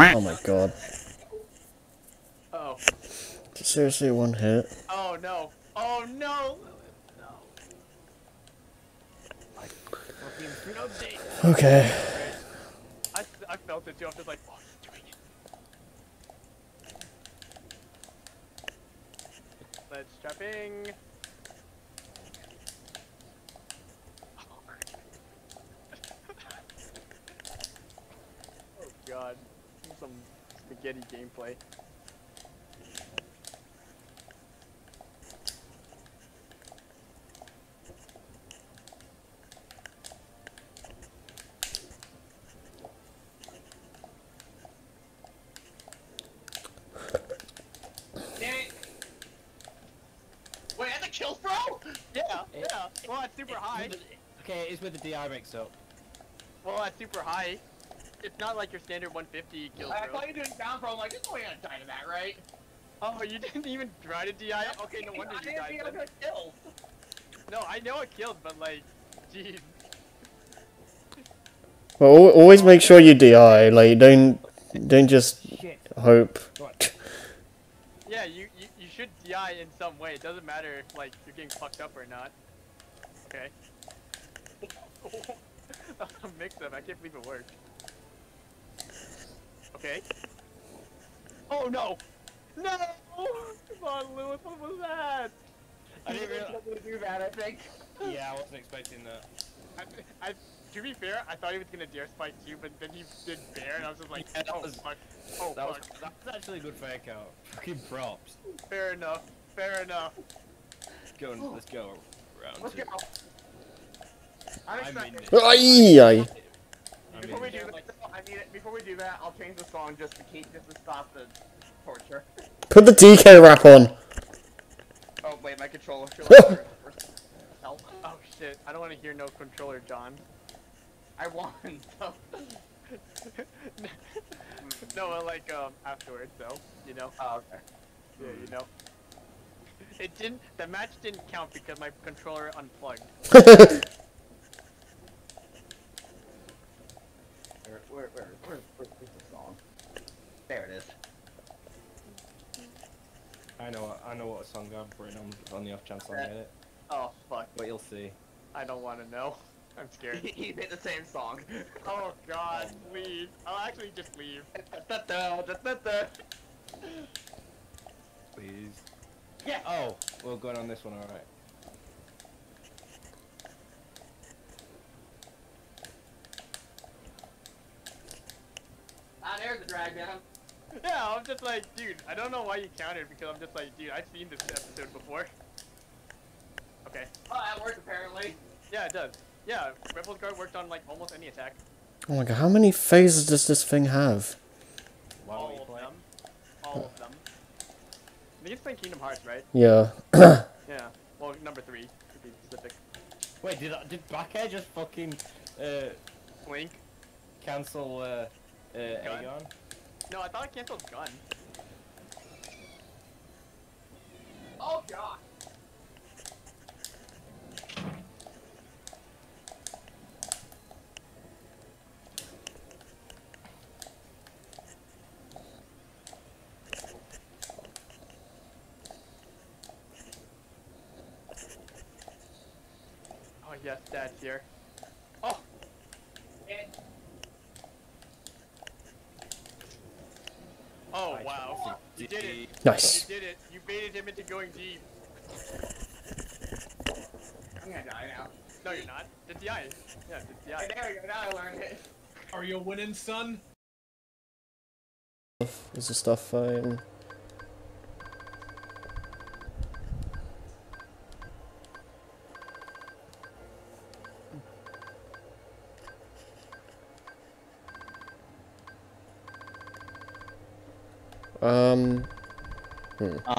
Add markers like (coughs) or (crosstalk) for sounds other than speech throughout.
Oh my god. Oh. Seriously, one hit? Oh no. Oh no. No. Fucking food update. Okay. I, I felt it too. I'm just like, oh, doing it. Let's trapping. (laughs) oh god. Some spaghetti gameplay. Damn it. Wait, that's a kill throw? (laughs) Yeah, yeah. Well, that's super high. Okay, it's with the DI mix up. Well, that's super high. It's not like your standard 150 kill I throw. thought you were doing down throw. I'm like, there's no way I'm gonna die to that, right? Oh, you didn't even try to DI? Okay, no wonder I you didn't died. I was then. gonna kill. No, I know it killed, but like, jeez. Well, always make sure you DI. Like, don't don't just Shit. hope. Yeah, you, you you should DI in some way. It doesn't matter if like you're getting fucked up or not. Okay. A (laughs) mix up. I can't believe it worked. Okay. Oh no! No! Come on, Lewis. What was that? I didn't You realize. do that, I think. Yeah, I wasn't expecting that. I, I, to be fair, I thought he was gonna dare spike too, but then he did bear, and I was just like, Yeah, that oh was- fuck, oh That was that was actually a good fake out. Fucking props. Fair enough. Fair enough. Let's go. and- Let's go. Round Let's two. go. I'm I'm in expecting. it. Ay, ay. I'm Before we do it. that, I mean, before we do that, I'll change the song just to keep, just to stop the (laughs) torture. Put the DK wrap on. Oh wait, my controller. Help! (laughs) Oh shit, I don't want to hear no controller, John. I won. (laughs) So. no, like um afterwards, though. You know. Oh, okay. Yeah, you know. It didn't. The match didn't count because my controller unplugged. Where, where, where, where, where's the song? There it is. I know. I know what song I've written on, on the off chance I get it, Oh fuck! but you'll see. I don't want to know. I'm scared. he made the same song. oh god, please. I'll actually just leave. Da-da-da, da-da-da. Please. Yeah. Oh, we're going on this one, alright. Ah, there's the drag down. (laughs) Yeah, I'm just like, dude. I don't know why you counted because I'm just like, dude. I've seen this episode before. Okay. Oh, that worked apparently. Yeah, it does. Yeah, Rebel's guard worked on like almost any attack. Oh my god, how many phases does this thing have? All of them. All of them. I think it's playing Kingdom Hearts, right? Yeah. (coughs) Yeah. Well, number three to be specific. Wait, did I, did Backer just fucking uh, Link. cancel uh, uh, Gun? Aegon? No, I thought I canceled Gun. Oh god. Oh yes, Dad's here. Oh, It, oh wow. tried You did it. Nice. You did it. You baited him into going deep. I'm gonna die now. No, you're not. It's the eye. Yeah, it's the Hey, there we go. Now I learned it. Are you a winning, son? Is the stuff fine? Um,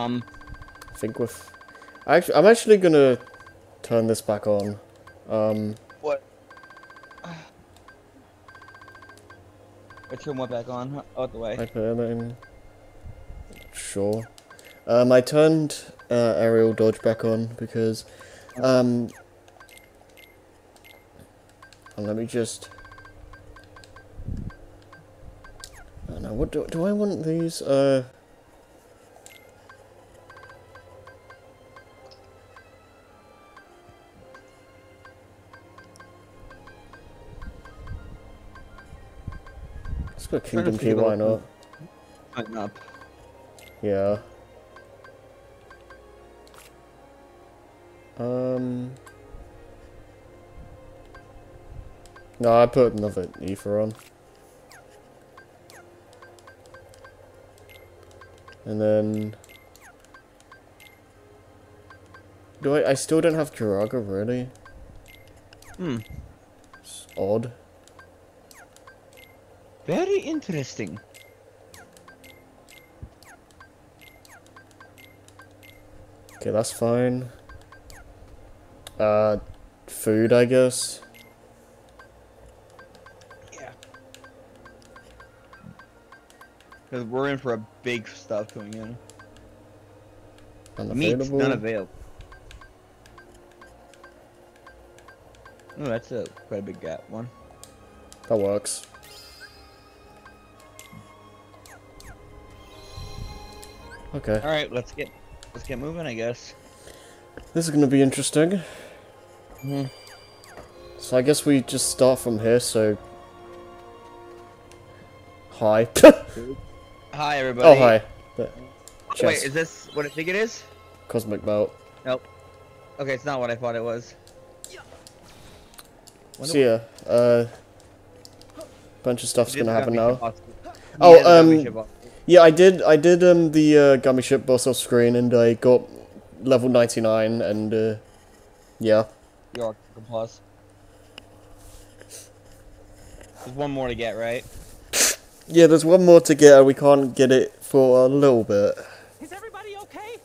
Um. I think with, actually, I'm actually gonna turn this back on. Um, What? I turn one back on. huh? Out the way. hyperlane. Sure. Um, I turned uh, aerial dodge back on because, um, and let me just. Oh no, Now, what do, do I want these? Uh. Go Kingdom Key, why not? Button up. Yeah. Um. No, I put another ether on. And then. Do I? I still don't have Curaga, really? Hmm. It's odd. Very interesting. Okay, that's fine. Uh, food, I guess. Yeah. Because we're in for a big stuff coming in. Meat's Unavailable. not available. Oh, that's a quite a big gap one. That works. Okay, All right, let's get let's get moving, I guess. this is gonna be interesting. Hmm. So I guess we just start from here, so... Hi. (laughs) Hi, everybody. oh, hi. There. Wait, is this what I think it is? Cosmic Belt. Nope. Okay, it's not what I thought it was. So yeah, uh... Bunch of stuff's gonna happen now. Oh, um. Yeah, I did. I did um the uh, gummy ship boss off screen, and I got level ninety nine, and uh, yeah, Your plus. There's one more to get, right? yeah. There's one more to get, and we can't get it for a little bit. Is everybody okay?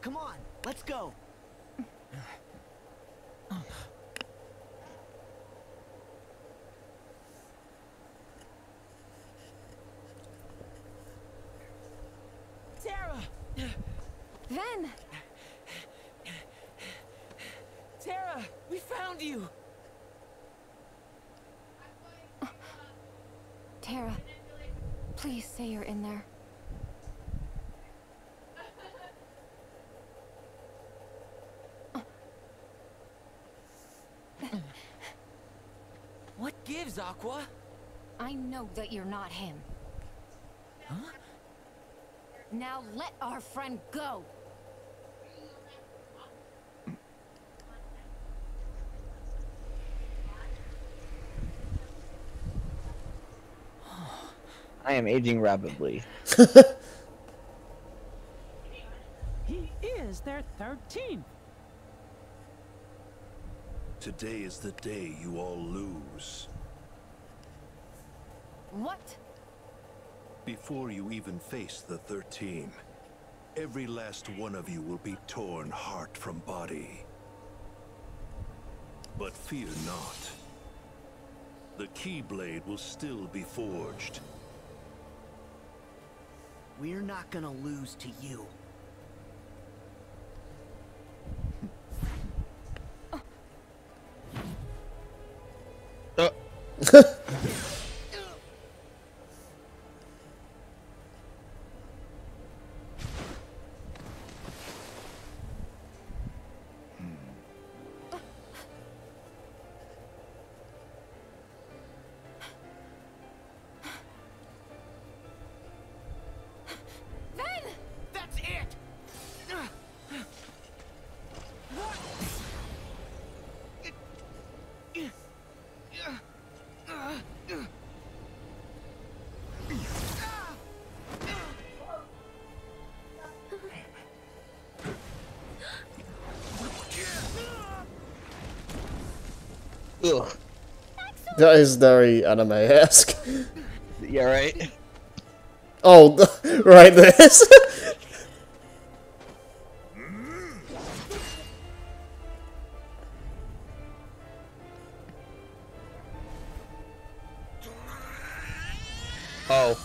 Come on, let's go. Terra! Ven! Terra! We found you! Terra, please say you're in there. What gives, Aqua? I know that you're not him. Huh? Now let our friend go. I am aging rapidly. (laughs) He is their 13th. Today is the day you all lose. What? Before you even face the 13, every last one of you will be torn heart from body. But fear not. The Keyblade will still be forged. We're not gonna lose to you. That is very anime-esque. Yeah, right. Oh, (laughs) right, this. (laughs) Oh.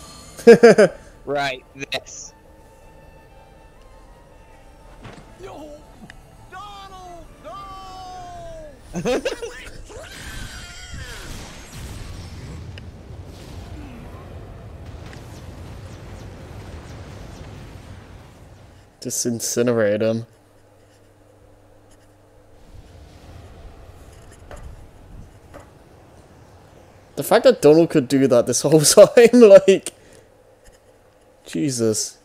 (laughs) right. This. No! Donald! No! Just incinerate him. The fact that Donald could do that this whole (laughs) time, like... Jesus.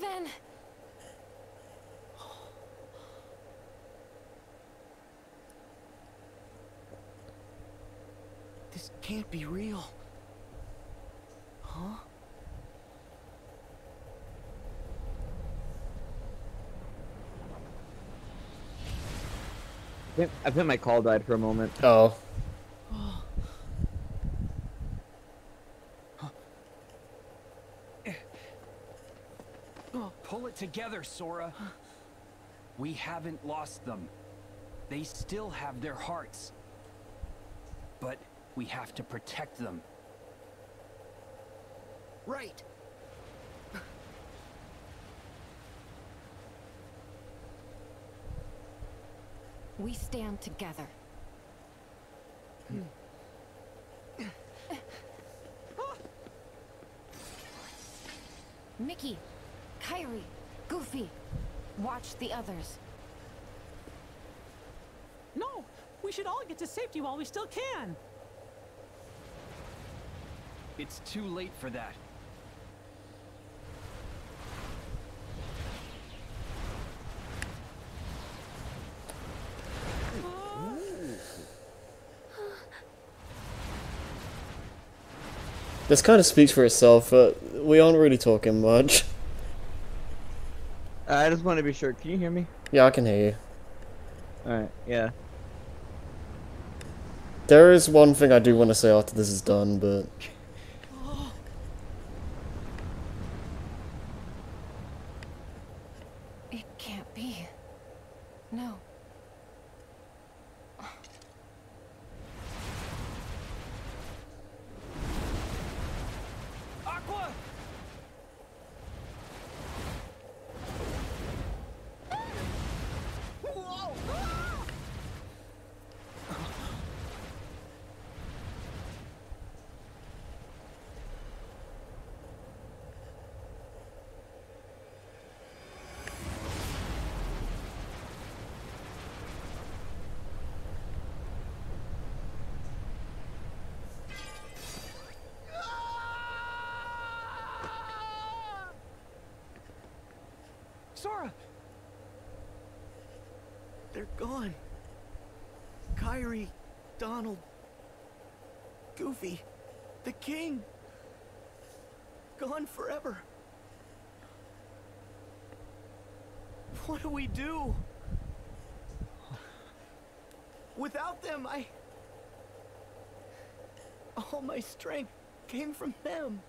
Then. This can't be real. Huh? I think- I think my call died for a moment. Oh. oh pull it together, Sora. We haven't lost them. They still have their hearts. But we have to protect them. Right. We stand together. Mickey, Kairi, Goofy, watch the others. No, we should all get to safety while we still can. It's too late for that. This kind of speaks for itself, but we aren't really talking much. Uh, I just want to be sure. Can you hear me? Yeah, I can hear you. Alright, yeah. There is one thing I do want to say after this is done, but... It can't be. No. Aqua! Sora! They're gone. Kairi, Donald, Goofy, the king. Gone forever. What do we do? Without them, I. All my strength came from them.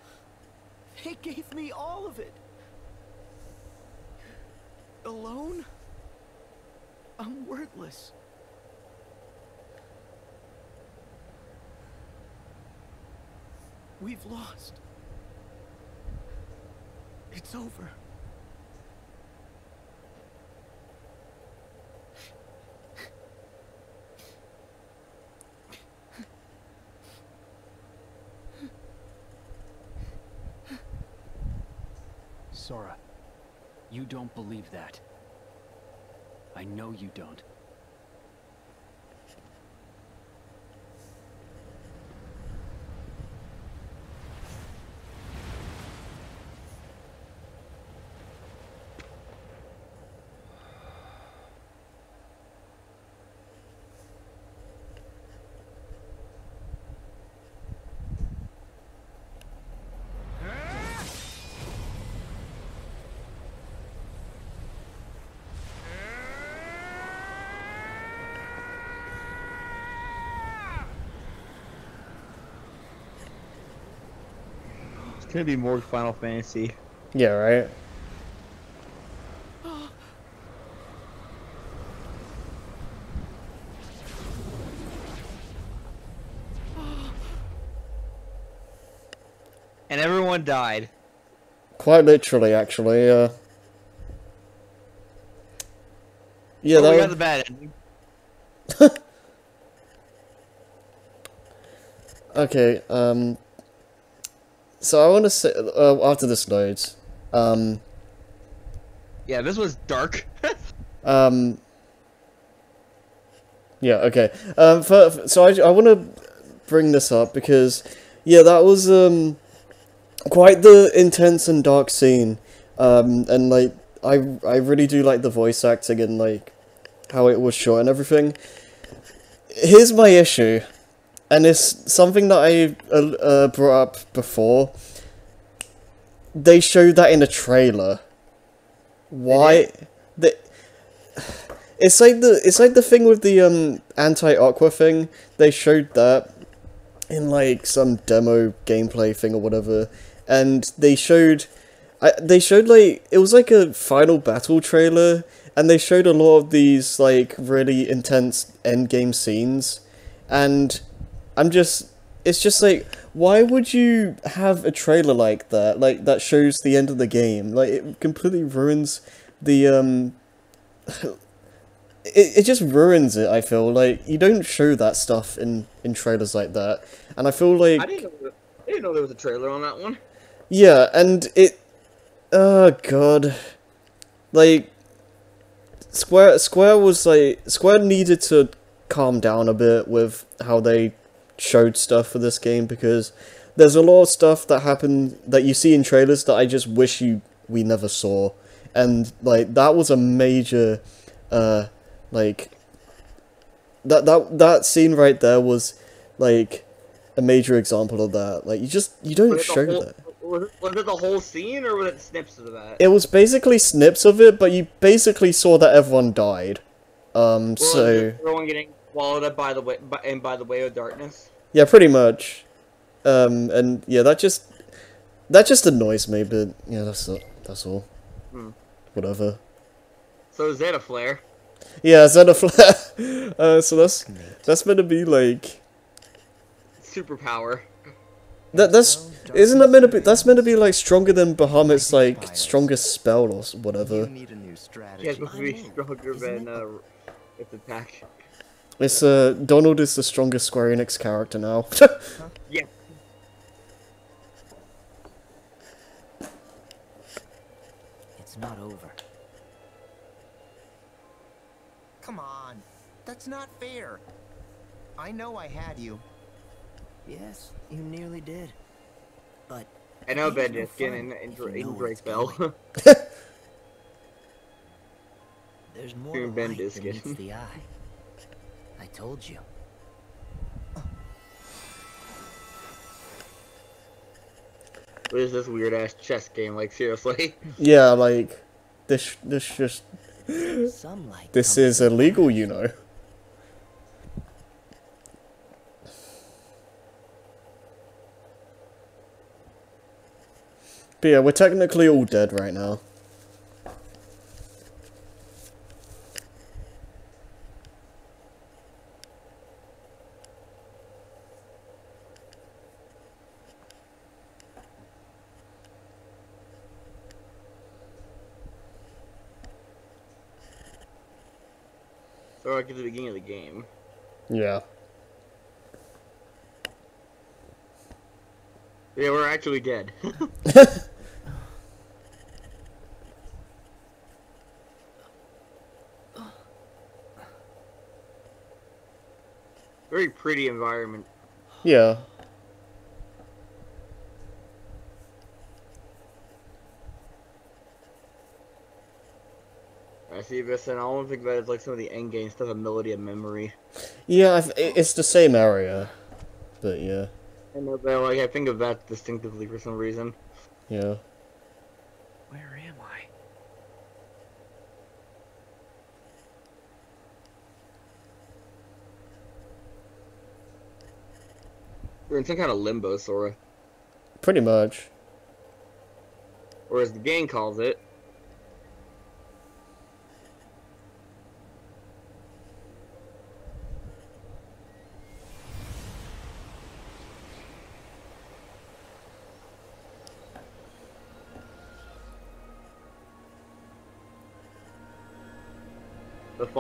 They gave me all of it. Alone? I'm worthless. We've lost. It's over. Sora, you don't believe that. I know you don't. It's gonna be more Final Fantasy. Yeah, right? and everyone died. Quite literally, actually. Uh... Yeah, oh, well, that we got the bad ending. (laughs) okay, um, so I want to say, uh, after this loads, um, Yeah, this was dark. (laughs) um... Yeah, okay. Um, for, for- so I, I want to bring this up because, yeah, that was, um, quite the intense and dark scene. Um, and, like, I, I really do like the voice acting and, like, how it was shot and everything. Here's my issue, and it's something that I uh, uh, brought up before. They showed that in a trailer. Why? They, it's like the it's like the thing with the um anti-aqua thing. They showed that in like some demo gameplay thing or whatever, and they showed, I, they showed like it was like a final battle trailer, and they showed a lot of these like really intense end game scenes, and I'm just it's just like why would you have a trailer like that like that shows the end of the game like it completely ruins the um (laughs) it, it just ruins it i feel like you don't show that stuff in in trailers like that and i feel like I didn't know. I didn't know there was a trailer on that one. yeah, and it. Oh god, like Square Square was like Square needed to calm down a bit with how they showed stuff for this game because there's a lot of stuff that happened that you see in trailers that I just wish you we never saw, and like that was a major, uh, like that that that scene right there was like a major example of that. Like you just you don't Was it the show whole- that. Was it, was it the whole scene or was it snips of that? It was basically snips of it, but you basically saw that everyone died. Um, was so everyone getting swallowed up by the way by, and by the way of darkness. yeah, pretty much. Um, and yeah, that just that just annoys me, but yeah, that's it. That's all. Hmm. Whatever. So is that a Flare. Yeah, Zeta (laughs) Flare. uh, so that's that's meant to be like Superpower. that. That's isn't that meant to be? That's meant to be like stronger than Bahamut's like strongest spell or whatever. need a new strategy. Yeah, it's supposed to be stronger than uh, its attack. It's uh Donald is the strongest Square Enix character now. (laughs) Yeah. It's not over. Come on. That's not fair. I know I had you. Yes, you nearly did. But I know Game's no Benjiskin fun and, and, if you Dra- know and where it's Drake Bell. (laughs) there's more Doing to Ben light than Diskin. meets the eye. I told you. what is this weird ass chess game? Like seriously? (laughs) yeah, like this. This just Some light this is illegal, you know. But yeah, we're technically all dead right now. So like at the beginning of the game. Yeah. Yeah, we're actually dead. (laughs) Very pretty environment. Yeah. I see this, and I don't think that is like some of the end game stuff, a melody of memory. Yeah, I've, it's the same area. But yeah, I know that, like, I think of that distinctively for some reason. yeah. Where am I? We're in some kind of limbo, Sora. Pretty much. Or as the game calls it.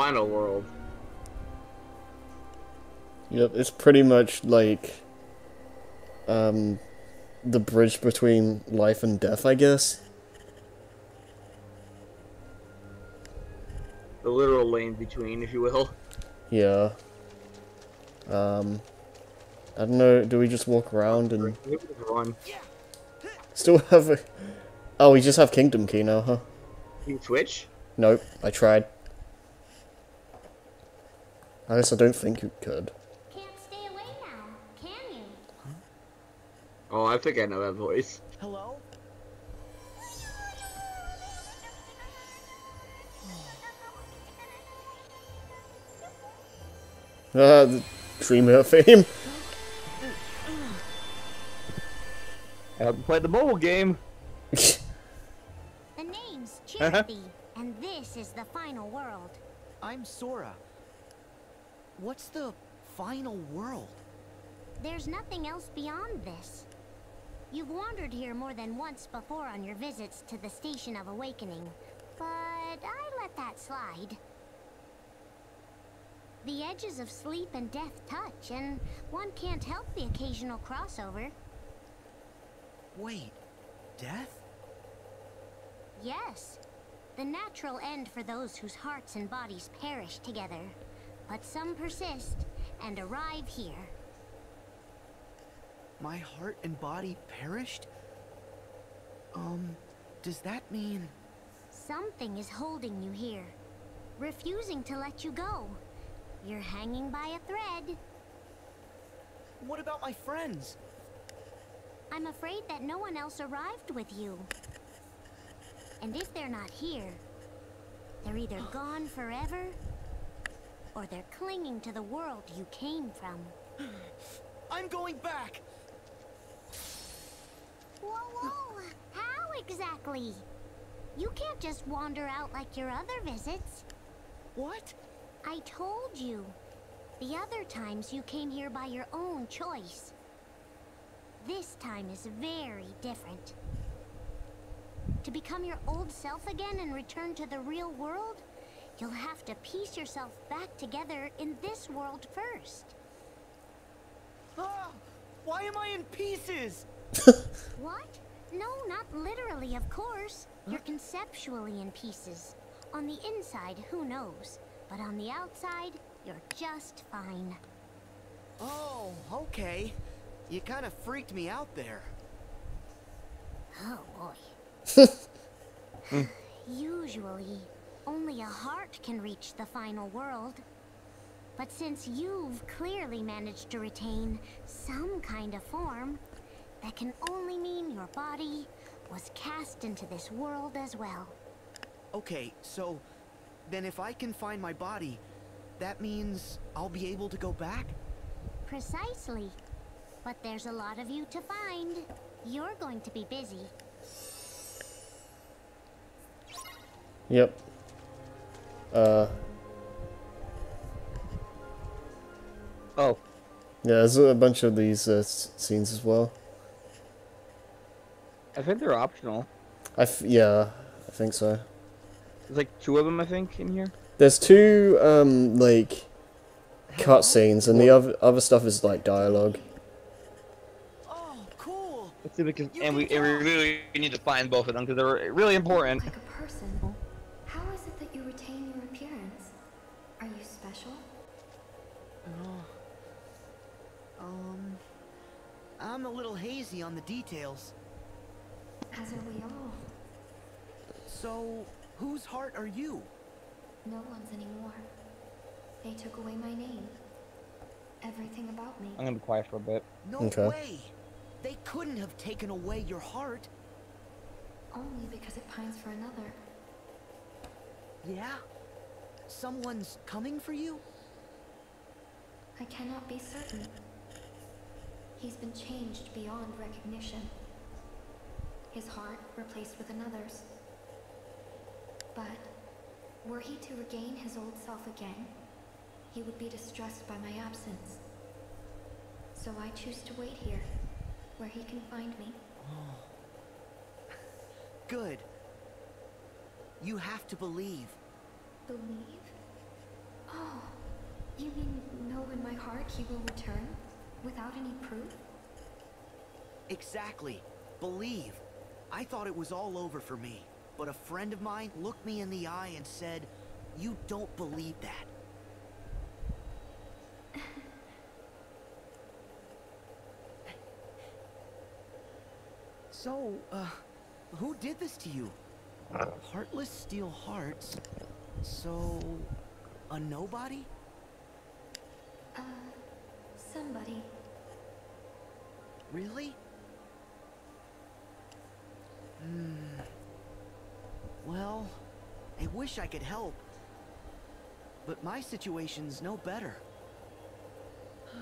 Final world. Yep, it's pretty much like um the bridge between life and death, I guess. The literal lane between, if you will. Yeah. Um I don't know, do we just walk around and still have a Oh, we just have Kingdom Key now, huh? You switch? Nope, I tried. I guess I don't think you could. Can't stay away now, can you? Oh, I think I know that voice. Hello? (laughs) Ah, the Dreamer fame. I hope you played the mobile game. The name's (laughs) Chirithy, and this is the final world. I'm Sora. What's the final world? There's nothing else beyond this. You've wandered here more than once before on your visits to the Station of Awakening, but I let that slide. The edges of sleep and death touch, and one can't help the occasional crossover. Wait, death? Yes, the natural end for those whose hearts and bodies perish together. But some persist and arrive here. My heart and body perished? Um, does that mean... Something is holding you here, refusing to let you go. You're hanging by a thread. What about my friends? I'm afraid that no one else arrived with you. And if they're not here, they're either (gasps) gone forever, or they're clinging to the world you came from. (sighs) I'm going back! Whoa, whoa! How exactly? You can't just wander out like your other visits. What? I told you. The other times you came here by your own choice. This time is very different. To become your old self again and return to the real world, you'll have to piece yourself back together in this world first. Ah! Why am I in pieces? (laughs) What? No, not literally, of course. You're conceptually in pieces. On the inside, who knows? But on the outside, you're just fine. Oh, okay. You kind of freaked me out there. Oh boy. (laughs) (sighs) Usually, only a heart can reach the final world. But since you've clearly managed to retain some kind of form, that can only mean your body was cast into this world as well. Okay, so then if I can find my body, that means I'll be able to go back? Precisely. But there's a lot of you to find. You're going to be busy. Yep. Uh. Oh. Yeah, there's a bunch of these uh, scenes as well. I think they're optional. I f- yeah, I think so. There's like two of them, I think, in here. There's two um like cutscenes, and the other other stuff is like dialogue. Oh, cool! Let's see if we can, and we, and we really need to find both of them because they're really important. Like I'm a little hazy on the details. As are we all. So, whose heart are you? No one's anymore. They took away my name. Everything about me. I'm gonna be quiet for a bit. No Okay. way! They couldn't have taken away your heart. Only because it pines for another. Yeah? Someone's coming for you? I cannot be certain. He's been changed beyond recognition. His heart replaced with another's. But were he to regain his old self again, he would be distressed by my absence. So I choose to wait here, where he can find me. (gasps) Good. You have to believe. Believe? Oh, you mean know in my heart he will return? Without any proof? Exactly. Believe. I thought it was all over for me. But a friend of mine looked me in the eye and said, You don't believe that. (laughs) so, uh, who did this to you? Heartless steal hearts. So, a nobody? Uh, somebody. Really? Hmm. Well, I wish I could help. But my situation's no better. (sighs)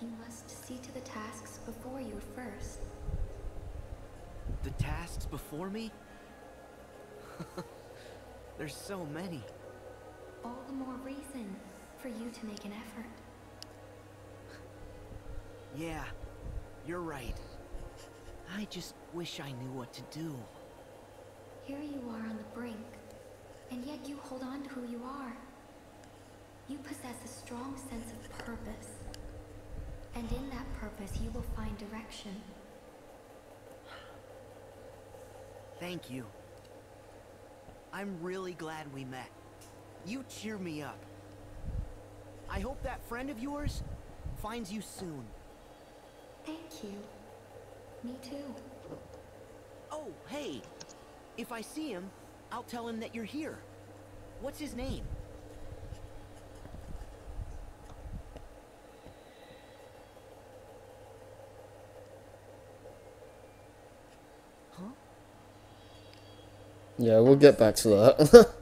You must see to the tasks before you first. The tasks before me? (laughs) There's so many. All the more reason for you to make an effort. Yeah, you're right. I just wish I knew what to do. Here you are on the brink, and yet you hold on to who you are. You possess a strong sense of purpose. And in that purpose, you will find direction. Thank you. I'm really glad we met. You cheer me up. I hope that friend of yours finds you soon. Thank you. Me too. Oh, hey. If I see him, I'll tell him that you're here. What's his name? Yeah, we'll get back to that. (laughs)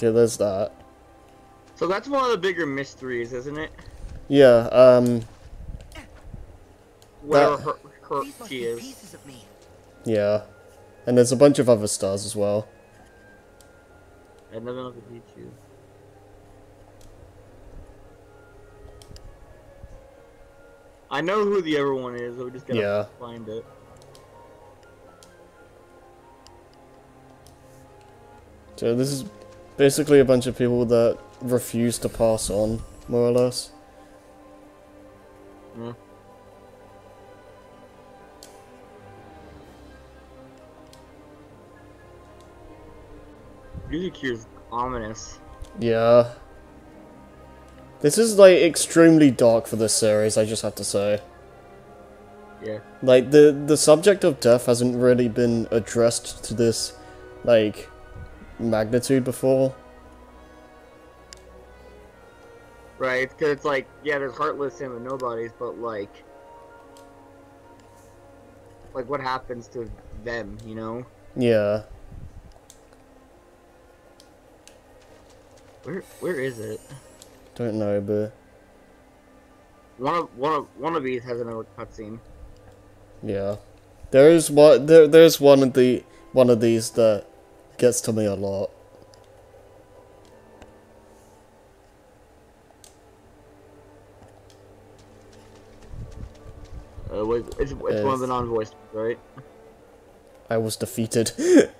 okay, there's that. So that's one of the bigger mysteries, isn't it? Yeah, um, Where That- her, her she is. pieces of me. yeah. And there's a bunch of other stars as well. I never know if it beat you. I know who the other one is, so we just gotta Yeah. find it. So this is basically a bunch of people that refuse to pass on, more or less. Yeah. Music here is ominous. Yeah. This is like extremely dark for this series, I just have to say. Yeah. Like the the subject of death hasn't really been addressed to this like magnitude before. Right, because it's like, yeah, there's Heartless Him and the Nobodies, but like, like what happens to them, you know? Yeah. Where, where is it? Don't know, but One of one of one of these has another cutscene. yeah. There is one there there's one of the one of these that gets to me a lot. Uh, wait, it's, it's one of the non-voiced, right? I was defeated. (laughs) yeah,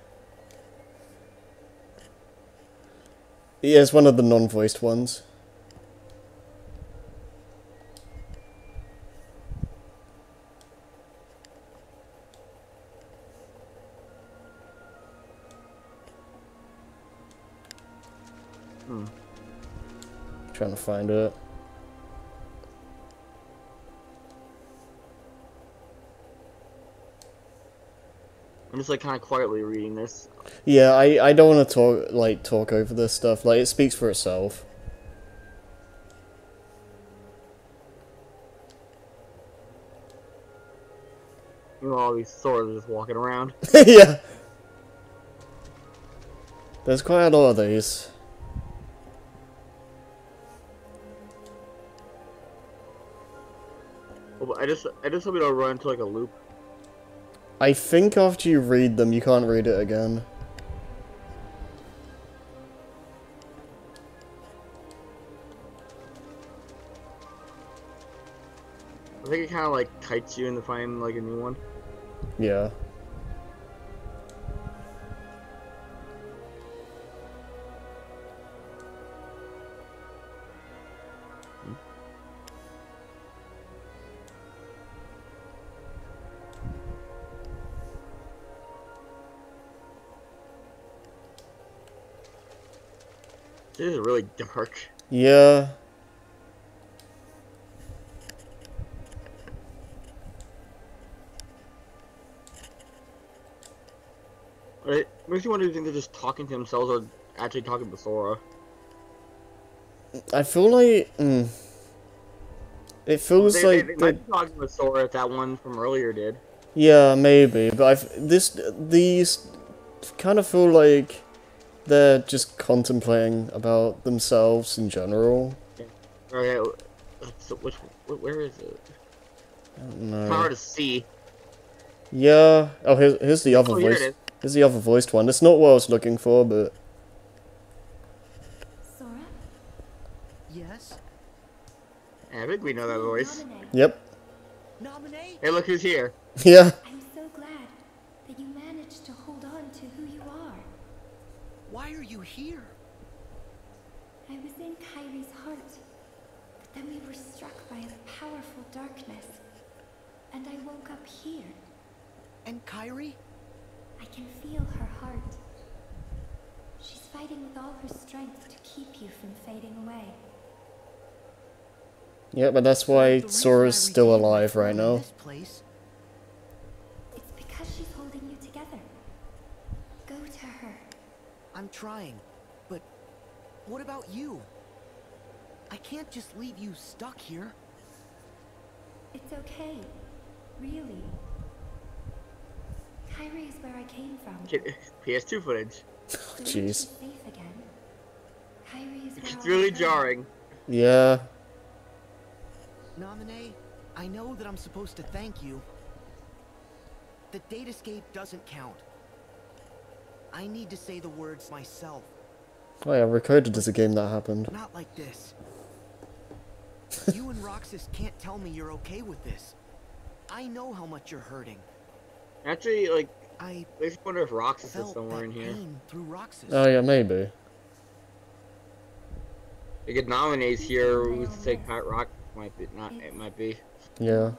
it's one of the non-voiced ones. Find it. I'm just like kind of quietly reading this. Yeah, I, I don't want to talk like talk over this stuff. Like it speaks for itself. You know, all these swords just walking around. (laughs) yeah. There's quite a lot of these. I just, I just hope we don't run into like a loop. I think after you read them, you can't read it again. I think it kind of like kites you into finding like a new one. Yeah. This is really dark. Yeah. It makes you wonder if you think they're just talking to themselves or actually talking to Sora. I feel like. Mm, it feels They, they, like. they they- might be talking with Sora if that one from earlier did. Yeah, maybe, but I've this these kind of feel like they're just contemplating about themselves in general. Okay, so which where is it? I don't know. kind of hard to see. Yeah. Oh, here's here's the oh, other Oh, here it voice. is. Here's the other voiced one. It's not what I was looking for, but Sora? Yes? Yeah, I think we know that voice. yep. Naminé? Hey, look who's here. (laughs) Yeah. I'm so glad that you managed to hold on to who you are. Why are you here? I was in Kairi's heart, but then we were struck by a powerful darkness, and I woke up here. And Kairi? I can feel her heart. She's fighting with all her strength to keep you from fading away. Yeah, but that's why Sora's still alive right now. This place. It's because she's holding you together. Go to her. I'm trying, but what about you? I can't just leave you stuck here. It's okay. Really. Kairi is where I came from. PS2 footage. So when Jeez. again. Kairi is where It's really jarring. Yeah. Naminé, I know that I'm supposed to thank you. The date escape doesn't count. I need to say the words myself, Oh yeah, Recoded is a game that happened. not like this. You and Roxas can't tell me you're okay with this. I know how much you're hurting. Actually, like, I I just wonder if Roxas is felt somewhere that in here. through Roxas. Oh yeah, maybe. We could nominate here. We could say Pat Rock might be not. It might be. Yeah.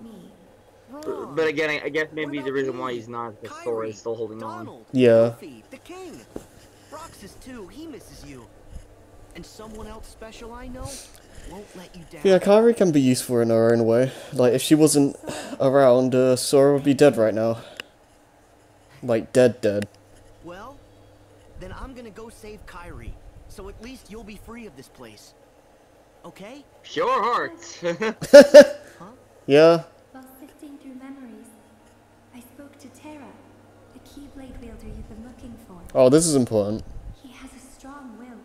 But, but again, I, I guess maybe the reason why he's not the because Sora is still holding on. Yeah. The king. Roxas too, he misses you. And someone else special I know won't let you down. Yeah, Kairi can be useful in her own way. Like, if she wasn't around, uh, Sora would be dead right now. Like, dead dead. Well, then I'm gonna go save Kairi, so at least you'll be free of this place. Okay? Pure hearts. (laughs) (laughs) Yeah? While sifting through memories, I spoke to Terra, the Keyblade wielder you've been looking for. Oh, this is important. He has a strong will,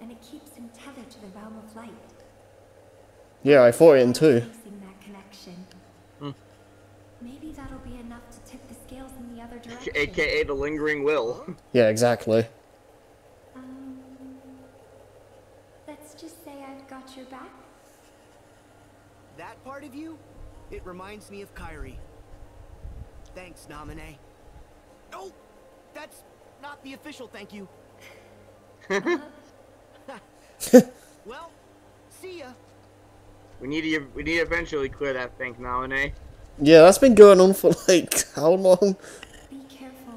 and it keeps him tethered to the realm of light. Yeah, I fought it in two. Tracing that connection. Hmm. Maybe that'll be enough to tip the scales in the other direction. AKA the lingering will. (laughs) Yeah, exactly. Um, let's just say I've got your back. That part of you, it reminds me of Kairi. Thanks, Naminé. Oh, that's not the official thank you. (laughs) (laughs) well, see ya. We need to. We need to eventually clear that bank Naminé. Yeah, that's been going on for, (laughs) like, how long? Be careful.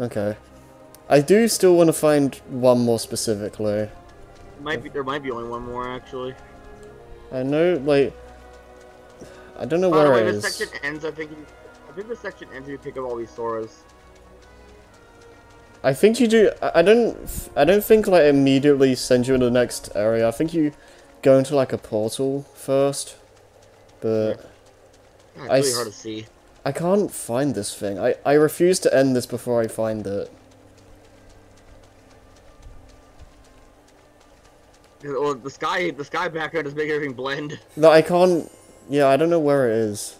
Okay. I do still want to find one more specifically. Might be. There might be only one more actually. I know, like... I don't know By the where way, it this is. section ends. I think. I think this section ends if you pick up all these Soras. I think you do. I I don't. I don't think like immediately send you to the next area. I think you go into like a portal first. But God, it's I really s- hard to see. I can't find this thing. I I refuse to end this before I find it. Well, the sky, the sky background is making everything blend. No, I can't. Yeah, I don't know where it is.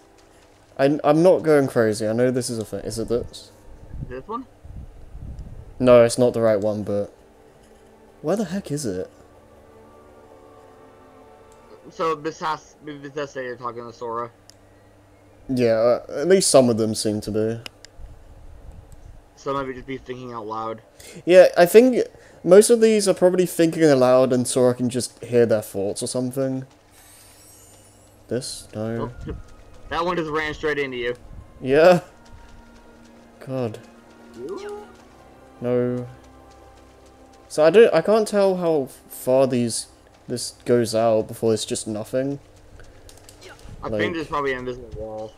I I'm not going crazy. I know this is a thing. Is it this? This one? No, it's not the right one. But where the heck is it? So this has maybe Bethesda you're talking to Sora. Yeah, uh, at least some of them seem to be. Some of maybe just be thinking out loud. Yeah, I think most of these are probably thinking aloud and Sora can just hear their thoughts or something. This? No. Oh, that one just ran straight into you. Yeah. God. No. So I don't I can't tell how far these this goes out before it's just nothing. I Like- think there's probably an invisible wall.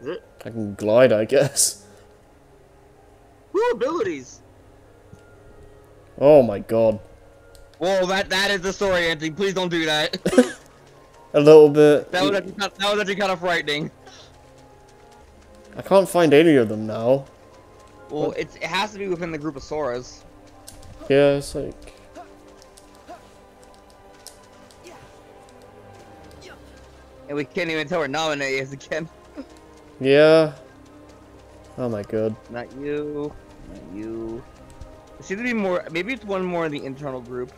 Is it? I can glide, I guess. Woo, abilities! Oh my god. Whoa, that that is the story, Anthony. Please don't do that. (laughs) A little bit. that was actually, that was actually kind of frightening. I can't find any of them now. Well, it's, it has to be within the group of Soras. Yeah, it's like And we can't even tell we're is again. Yeah. Oh my god. Not you. Not you. It seems to be more. Maybe it's one more in the internal group.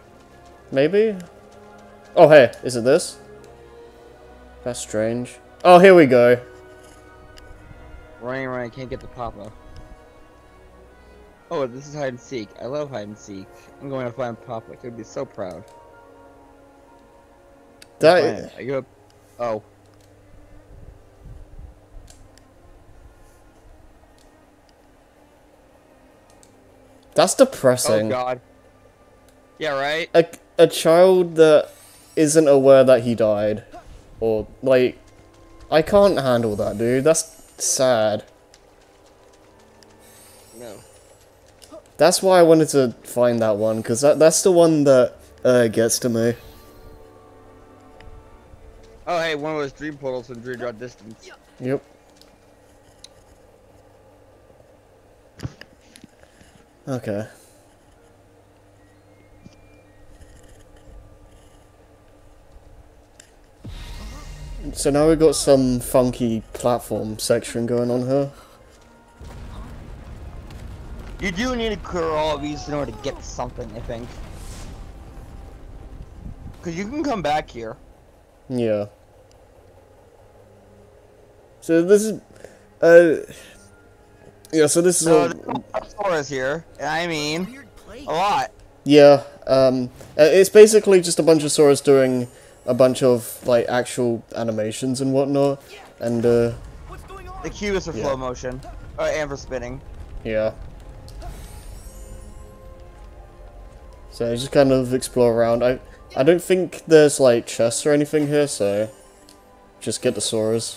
Maybe? Oh hey, is it this? That's strange. Oh, here we go. Running around, I can't get the Papa. Oh, this is hide and seek. I love hide and seek. I'm going to find Papa. I could be so proud. That you up? Oh. that's depressing. Oh God. Yeah, right. a a child that isn't aware that he died, or like, I can't handle that, dude. That's sad. No. That's why I wanted to find that one, because that that's the one that uh, gets to me. Oh, hey, one of those dream portals in Dream Drop Distance. Yep. Okay. So now we've got some funky platform section going on here. You do need to clear all of these in order to get something, I think. Because you can come back here. Yeah. So this is, uh, yeah. So this is So all, there's Soras here. and I mean, a lot. yeah. Um, uh, it's basically just a bunch of Soras doing a bunch of like actual animations and whatnot, and uh, The cube is for Yeah. flow motion. Uh, and for spinning. yeah. So just kind of explore around. I I don't think there's like chests or anything here, so just get the Soras.